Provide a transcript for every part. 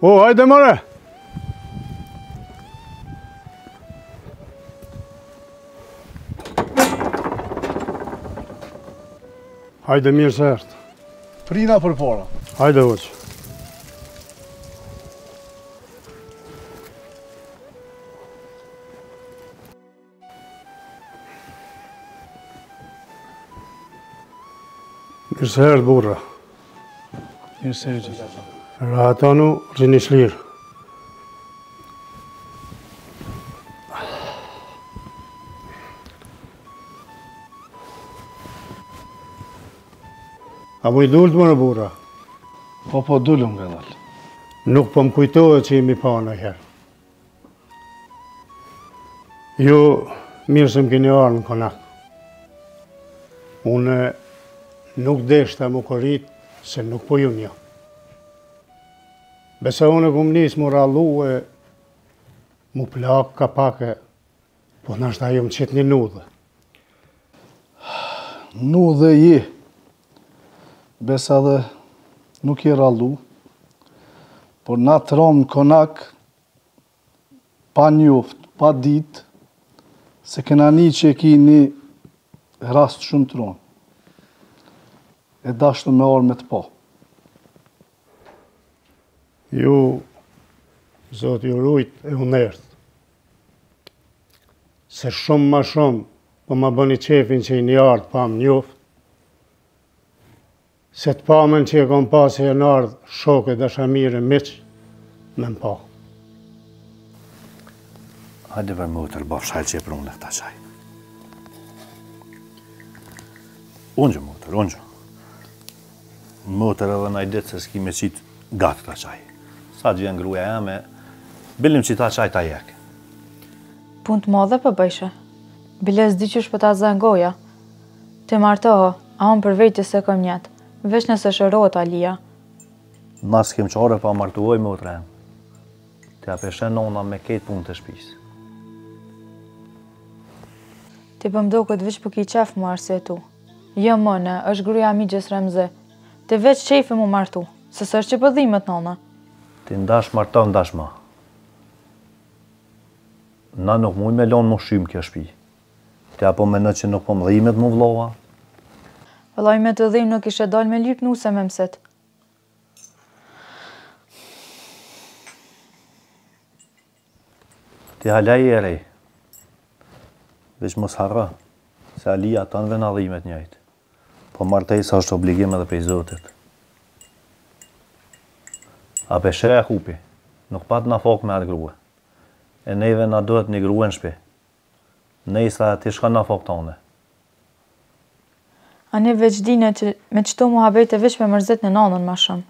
O, hajde mre! Hajde mirë se erdhët. Prini përpara. Hajde hoxhë. Mirë se erdhët burra. Mirë se erdhët. Rahatonu, rrini shlirë. A mujt dulët, more burra? Po, po, dulëm, Xhelal. Nuk po më kujtohet që jemi pa najherë. Ju mirë se më keni ardhë në konak. Unë nuk deshta m'u korit se nuk po ju njoh. Besa unë e kom nisë m'u rrallu e m'u plakë kapak Po nashta jam çartë, ni nuk dihet. Nuk je. Besa edhe nuk je rrallu. Por na t'ramë n'konak pa njoft, pa dit se kena ni që e ki një rast shumë t'rond. E deshtëm me ardh me të pa. Ju, Zoti ju rujt e ju ndertë. Se shumë ma shumë po ma bëni qefin që kini ardhë pa m'njoft, se t'parmën që i kom pas e jon ardhë shokë e dashamirë e miq me më pa. Hajde bre motër, bofsh hajr që e prune këta çaj. Ungju motër, ungju. Motër edhe naj dit se s'ki me qit gat këta çaj. Sa të vjen gruja jeme, bile me qit çaj ta hjek. Punë të madhe po bojshe. Bile s'di qysh po ta zën goja. Ti martoho, a unë për veti s'e kom nijet, veç nëse shërohet Alia. Na s'kem çare pa martu, oj motra jem. Ti a po e sheh nonën me krejt punë të shpis. Ti po m'doket veç po ki qef m'u arsetu. Jo mo, o ne, është gruja e amixhës Remzi. Ti veç qejf ki m'u martu. Se s'është që po t'dhimbet nona. Ti ndash martohu ndash mos. Na nuk mujm me lon m'u shkym kjo shpi. Ti a po mendon që nuk po m'dhimbet mu vllai? Vëllai me t'u dhimbë nuk ishe dal me lyp nuse me msit. Ti hala je e re. Veç mos harro se Ali a tanve na dhimet njejt. Po martesa është obligim edhe prej Zotit. A pe shka hupi, nuk pat nafak me atë grue. E neve na duhet një grue në shpi. Nejsa kishka nafaka tane. Ani veç dije që me qëto muhabete veç me mërzit nanën ma shumë.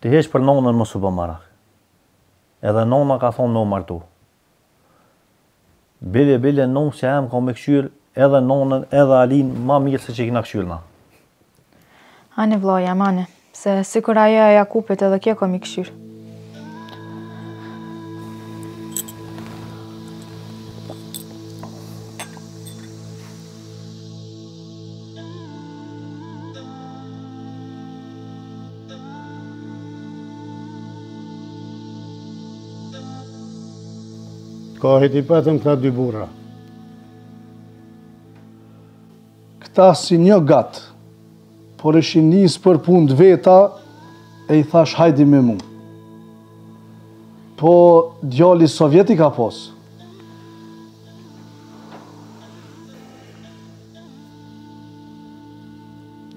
Ti hiq për nonën mos u bë marak. Edhe nona ka thonë me u martu. Bile bile nusja ka me kqyr edhe nonën edhe Alin ma mirë se qi e kena kqyr na. Ani vlla jem ani, sikur ajo e Jakupit edhe kjo ka me i kqyr. Kohë i patëm këta dy burra. Këta si një gatë, Por ishin nisë për punë të veta, e i thash hajdeni me mu. Po djali sa vjet i ka pasë.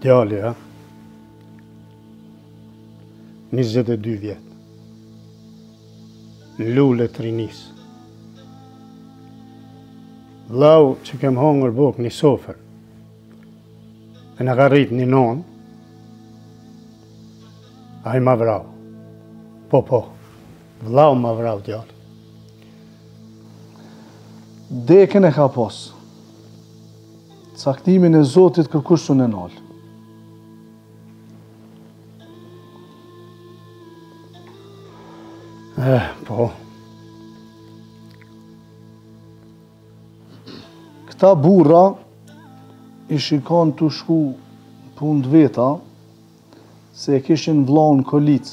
Djali, a? 22 vjetë. N'lule të rinisë. Vllau që kem hongër bukë n'një sofer. E na ka rritë një nonë, ai ma vrau. Po, po, vllau ma vrau djalë. Dekën e ka pasë. Caktimin e Zotit kërkush s'un e nal. Eh, po, Këta burra ishin kon tu shku pun të veta, se e kishin vlaun kollic,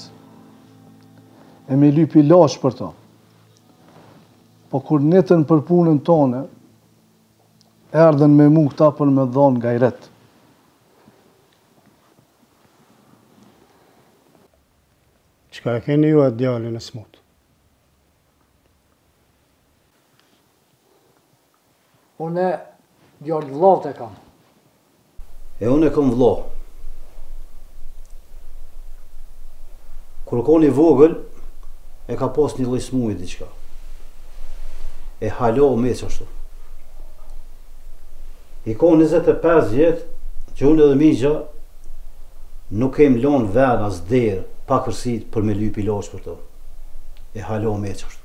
e me lypi ilaç për to. Po kur njetën për punën tone, erdhen me mu këta për me dhonë gajret. Qka e keni ju a djalin e smutë? Unë djalë vllaut e kam. E unë e kam vlla. Kur kon i vogël, e ka pas një lloj smuje diçka. E hala met qashtu. I ka 25 vjet që unë edhe mixha nuk kem lon ven as derë pa kërsit për me lyp ilaç për të. E hala met qashtu.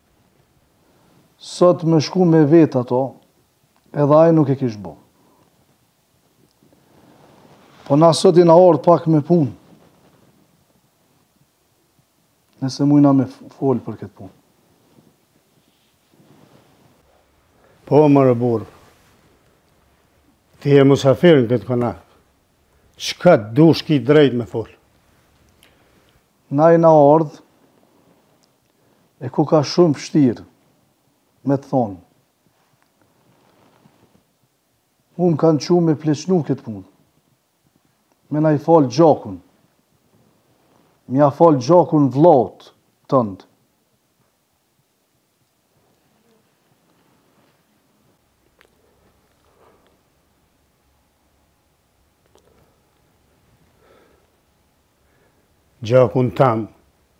Sot me shku me vetë ato, edhe ai nuk e kish bo. Po na sot jena ardh pak me punë. Nëse mujna me folë për këtë punë. Po, more burrë, ti je musafir në këtë konak. Çka të dush ki drejt me folë. Na jena ardh, E koka shumë vështirë, me të thonë. Unë më kanë çu me pleqnu këtë punë. Me na i falë gjakun. Me ja falë gjakun vllaut tënd. gjakun tem,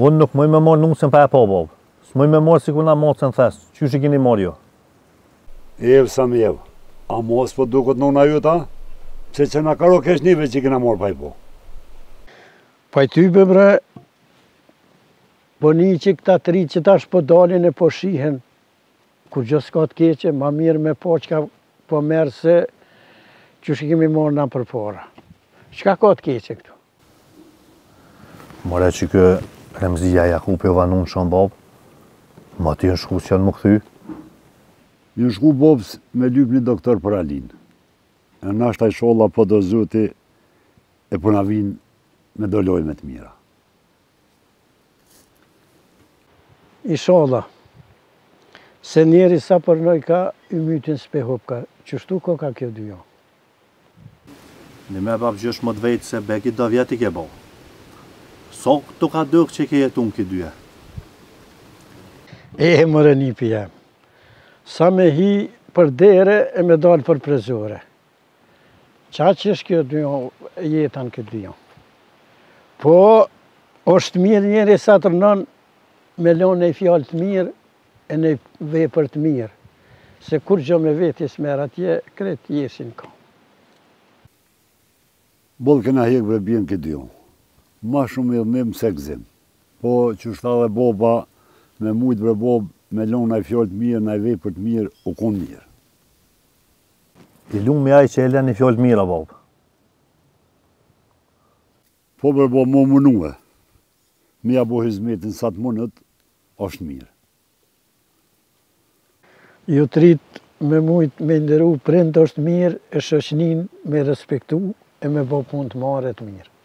Unë nuk muj me mor nusen pa e pa bab. S'muj me mor sikur naj macë në thes, qysh i keni mor ju? Ev sa me ev. A mos po duket nona jot a? Pse që na ka ra keq neve që i kena mor pa i pa. Paj tybe bre boniçi këta të ri që tash po dalin e po shihen Kurgjo s'ka të keqe, ma mirë me pa çka po merr se qysh i kemi marrë na përpara. Çka ka të keqe këtu? More qeky Remzija Jakupi u vanun shum bab, ma t'jen shku s'jon m'u kthy. Jen shku babës me lyp një doktor për Alin. E nashta ishalla po do Zoti e po na vijn me do lajme të mira. Ishalla Se njeri sa po rrnojka ymytin s'pe hupka qishtu koka kjo dynjo. Një me babgjysh me të vet se bajagi do vjet i ke bo. Sa t'u ka dok që i ke jetu në kët dynja. Eeh more nipi jem. Sa me hi për dere e me dal për prezore. Qashtu ish kjo jeta n'këtë dynjo. Po, është mirë njeri sa të rrnon me lonë nonj fjalë të mirë e ndonj vepër të mirë. Se kurgjo me veti s'merr atje, krejt jesin ka. Boll kena hjek bre bir n'këtë dynjo. Ma shumë idhnim se gëzim. Po, qysh tha dhe baba, me mujtë bre babë, me lonë nonj fjalë të mirë, nonj vepër të mirë, u konë mirë. I lumi ai që e len ni fjalë të mirë babë. Po bre bab munohu. Me ia bo hizmetin sa të munet, është mirë. Ju t'ritë me mujt me i nderu prindt është mirë e shoqninë me respektu e me bo punë të marë e të mirë.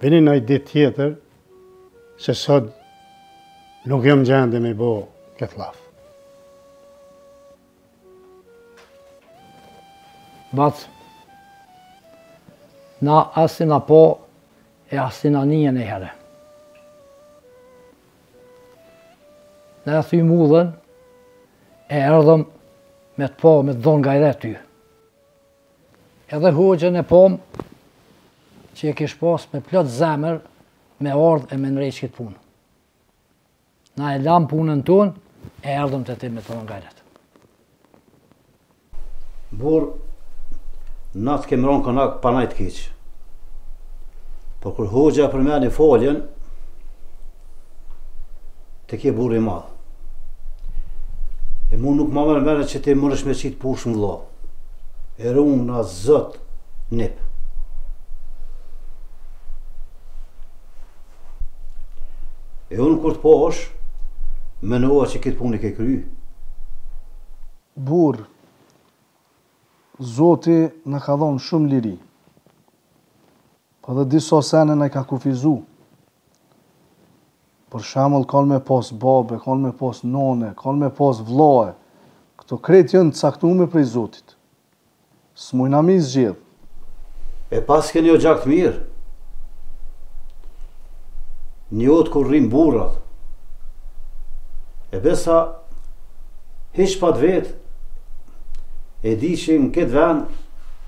Vini naj ditë tjetër, se sot nuk jam n'gjendje me bo këtë laf. Bac, na as ni po e as ni jo niherë. Na e thym udhën, e erdhëm me të pa me të dhonë gajret ty. Edhe hoxhën e pamë që e kish pas me plot zemër me ardhë e me ndreq këtë punë. Na e lamë punën tonë, e erdhëm te ti me të mangalet. Burrë, na të kemë ra n'konak pa naj të keq. Por kur hoxha përmeni faljen, Ti ke burrë i madh. E mu nuk ma merr mendja që ti mërrin me qitë pushkë m'vlla. E runa Zot nip. E unë kur të pash, menova që këtë punë i ke kry. Burrë, Zoti na ka dhonë shumë liri. Po dhe disa sene na i ka kufizu. Për shembull kanë me pas babe, kanë me pas nane, kanë me pas vëllae. Këto krejt janë të caktume prej Zotit. S'mujna me i zgjedh. E paskeni njo gjak të mirë? Ni jo kur rrinë burrat. E besa hiç pa t'vetë e di që në këtë vend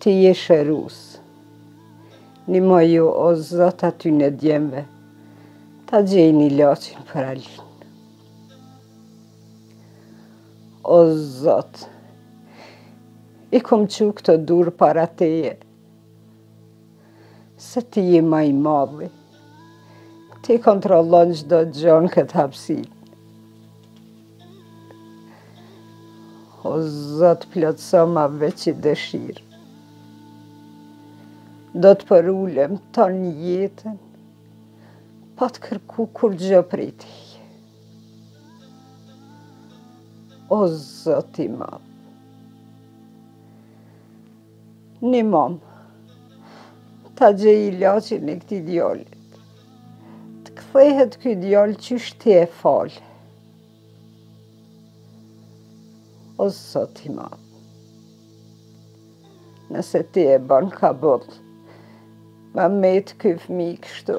Ti je shërus. Nimoju o zot atyne djemve. Ta gjejnë ilaçin për Alin. O zot. I kom çu këto dur para teje. se ti je më i madhi. Ti kontrollon çdo gjë në këtë hapësirë. O Zot, plotësoma veç ni dëshirë. Do të përulem tan jetën, pa të kërku kurgjo prej teje. O Zot i madh. Nimom, ta gjej ilaçin e këtij djalit. Të kthehet ky djal qysh ti e fal. O Zot i madh. Nëse ti e bon kabull. Me met ky fmi kështu.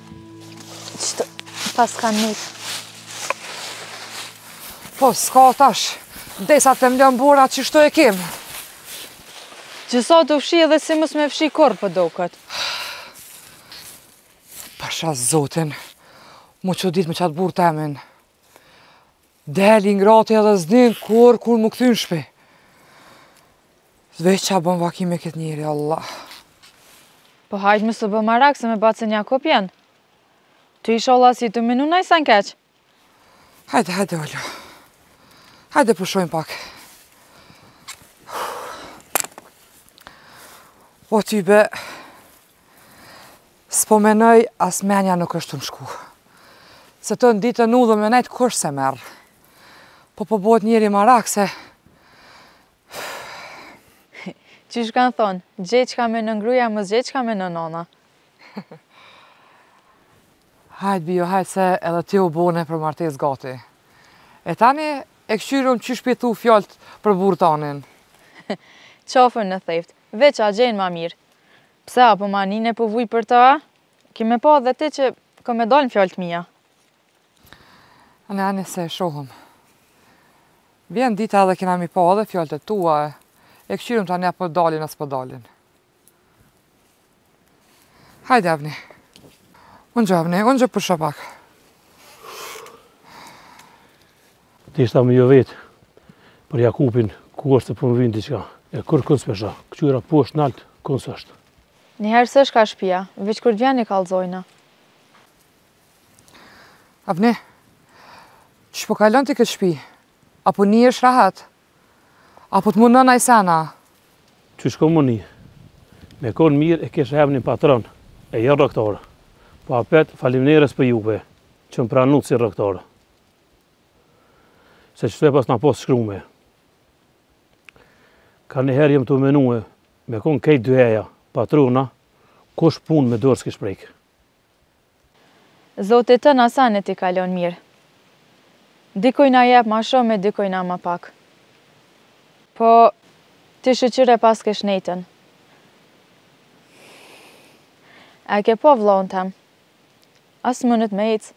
Qe pra s'ka ni Po s'ka tash Derisa të mlon burra qishtu e kem Qe si ta fshi edhe si mos me fshi kurrë për qa këtë Pasha zotin M'u qu n'ditë me qatë burrë temin Del i ngrati edhe s'din kurrë kur m'u kthy në shpi. Si veç a bën vaki me këtë njeri, Allah. Po hajt mos u bo marak se me bacën Jakup jen. Të isho Allah si të minu naj sen keq. Hajde, hajde, Ollo. Hajde, pushojna pak. O tybe, S'po mendoj, as mendja nuk është tu m'shku. Se tan ditën udhëve me nejt kush s'e merr. Po po bëhet njeri marak se... Qysh kanë thonë, gjej çka m'lyn gruja, mos gjej çka m'lyn nona. Hajt bijo, hajt se edhe ti u bone për martesë gati. E tani e kqyrum qysh p'i thu fjalët për burrë tanin. Qafën e theftë, Veç a gjen ma mirë. Pse a po m'nin e po vuj për ta? Ke me pa dhe ti që kan me dal fjalët e mia. Ani, ani se e shohim. Vjen dita edhe kena m'i pa edhe fjalët e tua. E kqyrim tani a po dalin a s'po dalin. Hajde, Avni. Ungju, Avni, ungju pusho pak. Deshta me ju vet për Jakupin, ku është se po m'vyn diçka. E kurkun s'pe shoh, kqyra poshtë nalt, kun s'është. Njëherë s'është ka shpia, veç kur të vjen, i kalzojna. Avni, çfar po kalon te kjo shpi? A po nihesh rahat? A po të munon najsen a? Qysh ka muni? Me kon mir e kisha emnin patron e jo rroktar. Po apet falimneres për juve që më pranut si rroktar. Se qtu e pasna pas shkrume. Kanjëherë jam tu menue me kon kejt dyjeja patrona kush pun me dorë s'kish prek. Zoti tana senet i ka lon mir. Dikujna jep ma shum e dikujna ma pak. Po ti shyqyr e paske shneten. A e ke pa vllaun tem. As munet me ec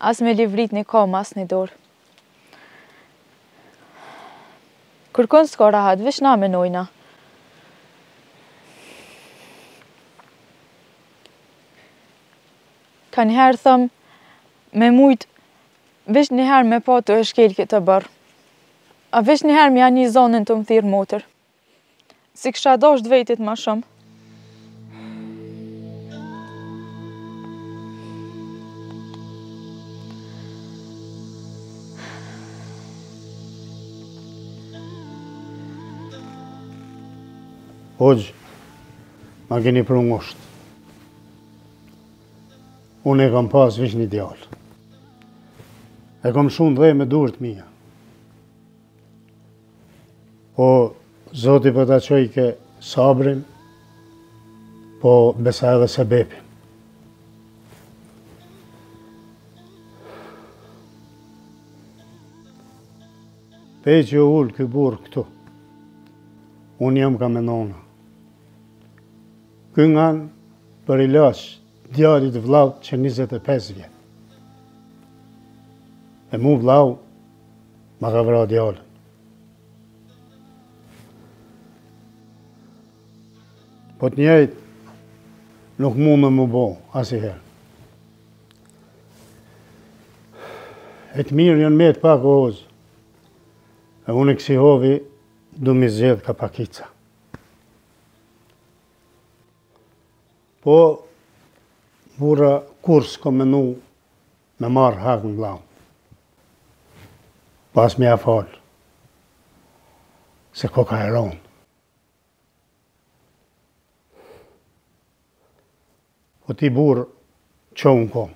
as me livrit ni kom as ni dor. Kurkun s'ka rahat, veç na menojna. Kanjëherë tham, me mujtë, veç njëherë me pa tu e shkel këtë oborr. A veç njëherë me ja ni zonin tu më thirrë motër. S'i kisha dasht vetit ma shumë. Hoxhë, ma keni pru ngusht. Unë e kam pas veç një djalë. E kam lshu n'dhe me durt e mija. Po Zoti po ta çojke sabrin, po besa edhe sebepin. Pej që u ul ky burrë këtu, unë jam ka menona. Ky ngan për ilaç djalit vllaut qe 25 vjetë. E mu vllau, Ma ka vra djalin. Po të njëjtë, nuk mund me më bo, asniherë. E të mirë janë ma të pak, o hoxhë. E unë kësi hovi, du mi zgjedhë ka pakica. Po, burra, kurrë s'kom menu, Me marrë hak n'vllau. Po as me ja fal. Se koka e ronë. O ti burrë, çu n'kom.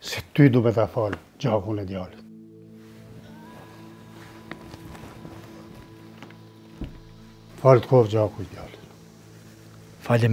Se ty du me ta falë gjakun e djalit. Falë të koftë gjaku i djalit. Falë e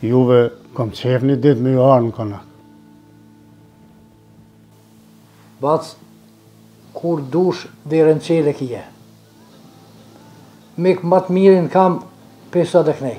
Juve kom qef një dit me ju ardhë në konak. Bac, kur dush derën qelë e ki. Mik ma të mirin kam pej sot e knej.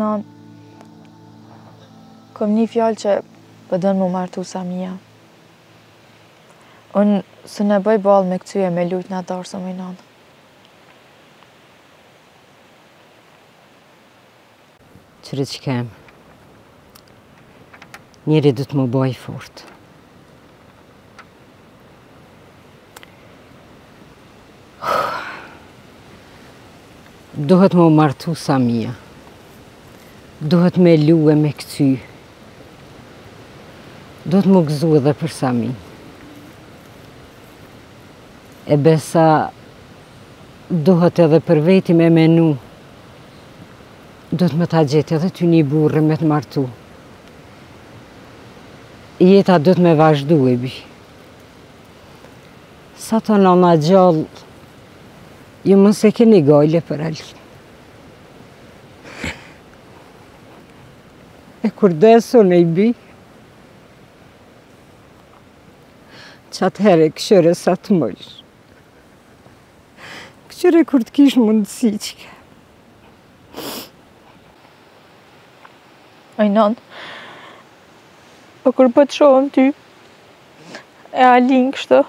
Nan, kom ni fjalë që po don mu martu Samia. Unë s'e baj ballë me këcy e me lujt në darsëm, moj nanë. Qyre, çikë jem. Njeri duhet mu bo i fort. Duhet mu martu Samia. Duhet me lu e me këcy. Duhet mu gëzu edhe për Samin. E besa duhet edhe për veti me menu. Duhet me ta gjetë edhe ty një burrë me të martu. Jeta duhet me vazhdu e bi. Sa të nëna gjallë, ju mos keni gajle për Alë. E kur des unë, oj bi, qatëherë e kqyre sa të mëllë. Kqyre kur të kish mundësi që ke. Oj nan. Po kur po të shohim ty, e Alin kështu,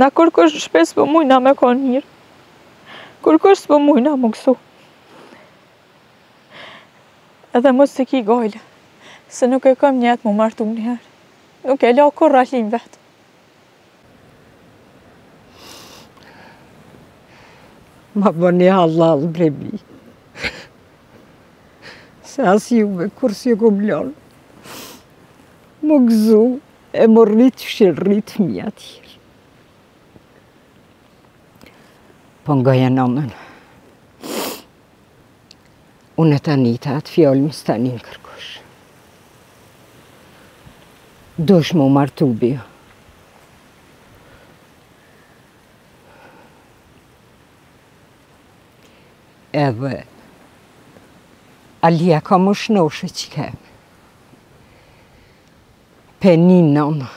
na kurkush në shpi s'po mujna me konë mirë. Kurkush s'po mujna mu gëzu. Edhe mos të ki gajle, se nuk e kam njet mu martu njëherë. Nuk e la kurr Alin vetë. Ma bëni hallall, bre bi. Se as juve kurrsi s'ju kom lënë mu gëzu e mu rritë si rriten fmia tjerë. Po ngoje nanën. Unë ta nita atë fjalë, mos ta nin kërkush. Dush mu martu bijo. Edhe Alia ka mu shnoshë, çikë jem. Pe nin, nanë.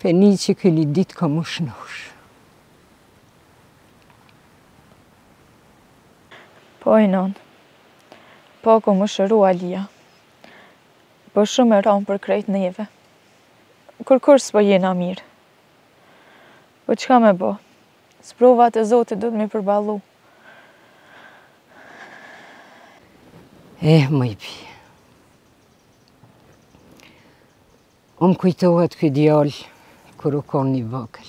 Pe nin që ni ditë ka mu shnoshë. Po jo nan. Po ka me u shëru Alija. Po shumë e ranë për krejt neve. Kurrkush s'po jena mirë. Po çka me bo? Sprovat e zotit duhet me i përballu. Eh, moj bi. Um kujtohet ky djalë, kur u konë i vogël.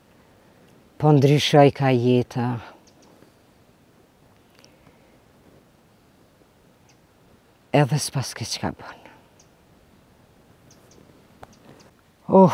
Po ndryshojka jeta. Edhe s'paske çka bon. Oh.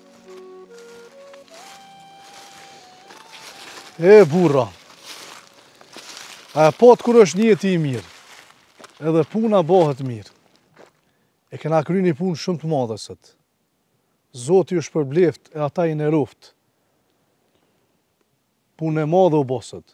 E burra A e patë kur është nijeti i mirë Edhe puna bëhet mirë E kena kry një punë shumë të madhe sot Zoti ju shpërbleft e ata i naruftë Punë e madhe u bo sot